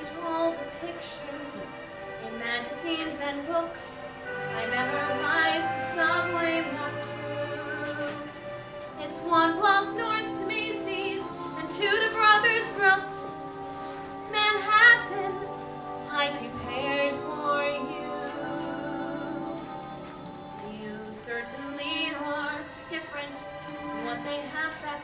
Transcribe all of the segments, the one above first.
read all the pictures in magazines and books. I memorize the subway map too. It's one block north to Macy's and two to Brothers Brooks. Manhattan, I prepared for you. You certainly are different from what they have back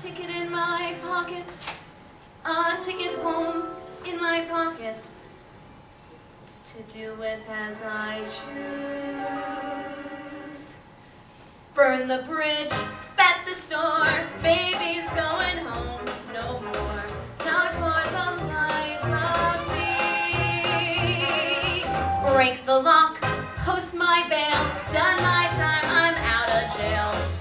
ticket in my pocket, a ticket home in my pocket, to do with as I choose. Burn the bridge, at the store. Baby's going home no more. Not for the life of me. Break the lock, post my bail, done my time, I'm out of jail.